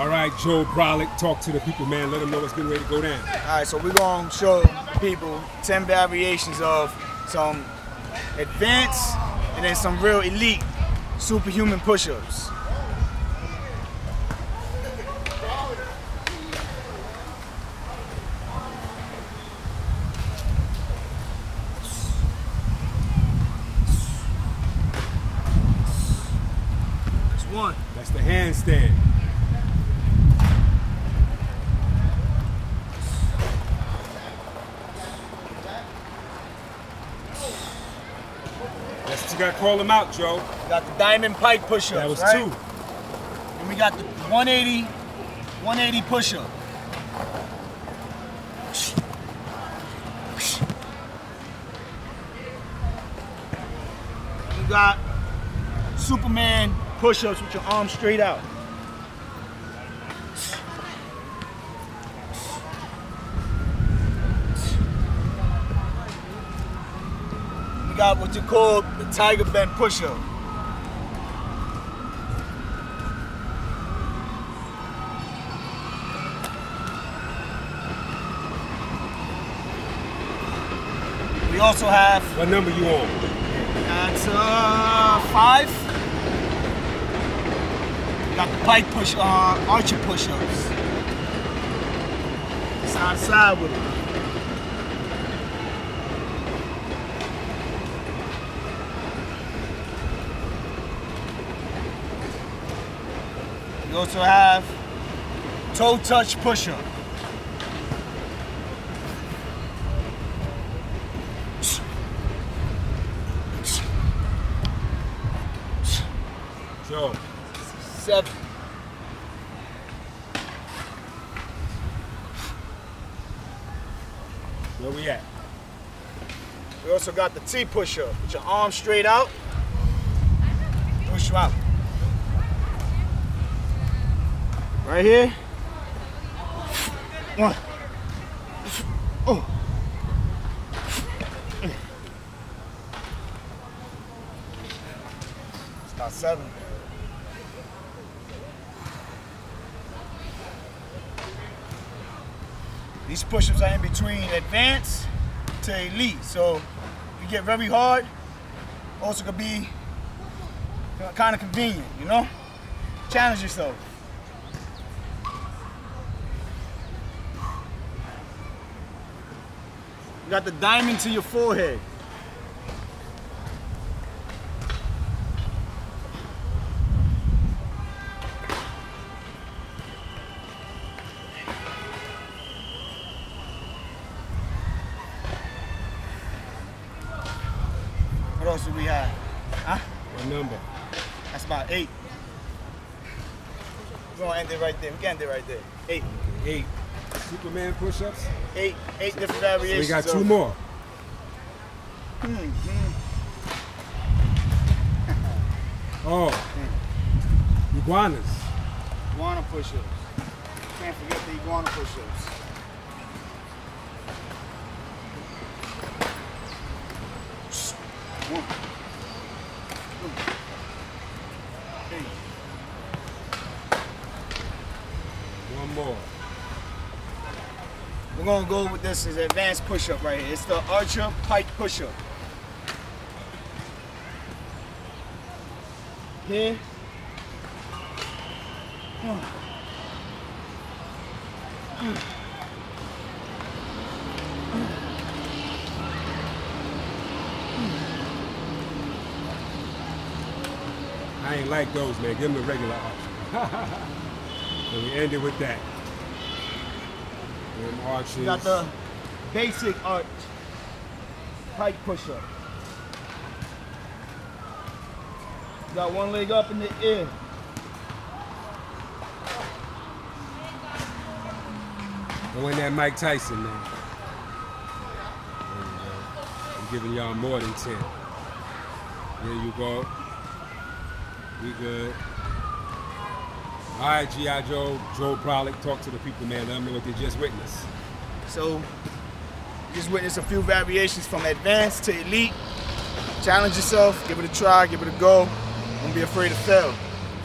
All right, Joe Brolick, talk to the people, man. Let them know what's getting ready to go down. All right, so we're gonna show people 10 variations of some advanced and then some real elite superhuman push-ups. That's one. That's the handstand. That's you gotta call them out, Joe. We got the diamond pike push-ups. That was right? two. And we got the 180, 180 push-up. You got Superman push-ups with your arms straight out. Got what you call the tiger bend push-up. We also have What number you on? That's uh five. Got the pike push, uh, archer push-ups. Side to side with it. We also have toe touch push-up. Joe. Seven. Where we at? We also got the T push-up with your arms straight out. Push you out. Right here. One. Oh. It's seven. These push-ups are in between advanced to elite. So you get very hard, also could be kind of convenient, you know? Challenge yourself. You got the diamond to your forehead. What else do we have? Huh? What number? That's about eight. We're gonna end it right there. We can end it right there. Eight. Eight. Superman push-ups. Eight, eight different So variations. we got two more. Mm-hmm. Oh. Iguanas. Iguana push-ups. Can't forget the iguana push-ups. One. Two. One more. We're gonna go with this as advanced push-up right here. It's the Archer Pike push-up. Here. I ain't like those, man. Give them the regular option. and we ended with that. Arches. We got the basic arch pike push-up. Got one leg up in the air. Go in that Mike Tyson, man. You. I'm giving y'all more than 10. There you go. We good. All right, G.I. Joe, Joe Brolick, talk to the people, man. Let them know what they just witnessed. So, just witness a few variations from advanced to elite. Challenge yourself, give it a try, give it a go. Don't be afraid to fail.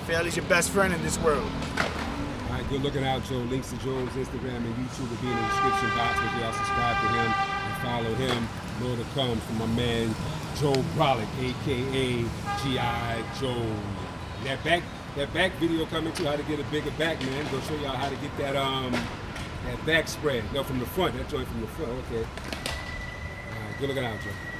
Fail is your best friend in this world. All right, good looking out, Joe. Links to Joe's Instagram and YouTube will be in the description box. Make sure y'all subscribe to him and follow him. More to come from my man Joe Brolick, aka GI Joe. That back that back video coming too, how to get a bigger back, man. Go show y'all how to get that um that back spread. No, from the front. That joint from the front. Okay. All right, good looking out, Joe.